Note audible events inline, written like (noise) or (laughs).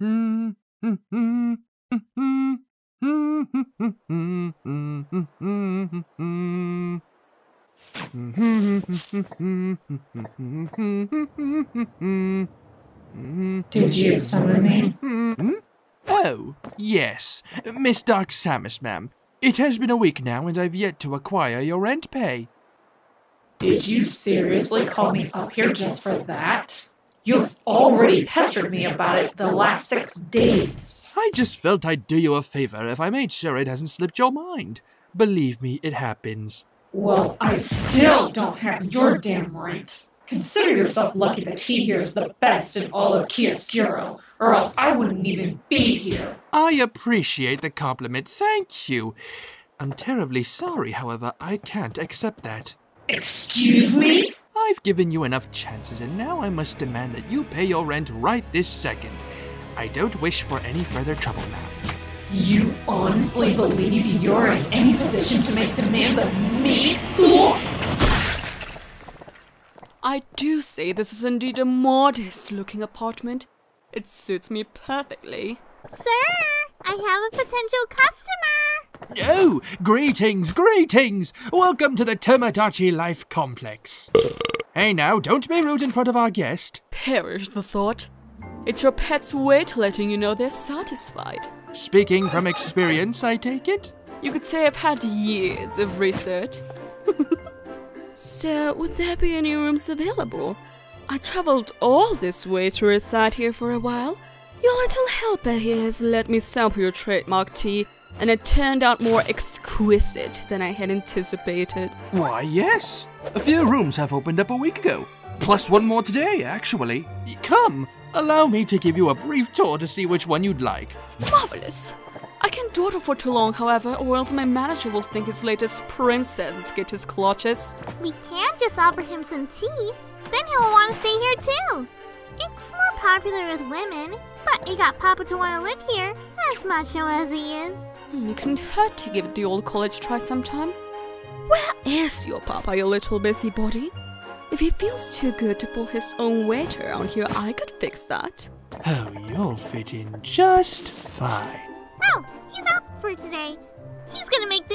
Did you summon me? Oh, yes. Miss Dark Samus, ma'am. It has been a week now, and I've yet to acquire your rent pay. Did you seriously call me up here just for that? You've already pestered me about it the last six days. I just felt I'd do you a favor if I made sure it hasn't slipped your mind. Believe me, it happens. Well, I still don't have your damn right. Consider yourself lucky that he here is the best in all of Chiaroscuro, or else I wouldn't even be here. I appreciate the compliment, thank you. I'm terribly sorry, however, I can't accept that. Excuse me? I've given you enough chances, and now I must demand that you pay your rent right this second. I don't wish for any further trouble now. You honestly believe you're in any position to make demands of me, fool? I do say this is indeed a modest looking apartment. It suits me perfectly. Sir, I have a potential customer. Oh, greetings, greetings! Welcome to the Tomodachi Life Complex. Hey now, don't be rude in front of our guest. Perish the thought. It's your pet's way to letting you know they're satisfied. Speaking from experience, I take it? You could say I've had years of research. (laughs) so, would there be any rooms available? I traveled all this way to reside here for a while. Your little helper here has let me sample your trademark tea, and it turned out more exquisite than I had anticipated. Why, yes. A few rooms have opened up a week ago. Plus one more today, actually. Come, allow me to give you a brief tour to see which one you'd like. Marvelous. I can't dawdle for too long, however, or else my manager will think his latest princess escaped his clutches. We can just offer him some tea. Then he'll want to stay here too. It's more popular with women, but it got Papa to want to live here, as macho as he is. Hmm, It couldn't hurt to give it the old college try sometime. Where is your papa, you little busybody? If he feels too good to pull his own weight around here, I could fix that. Oh, you'll fit in just fine. Oh, he's up for today. He's gonna make things better for us.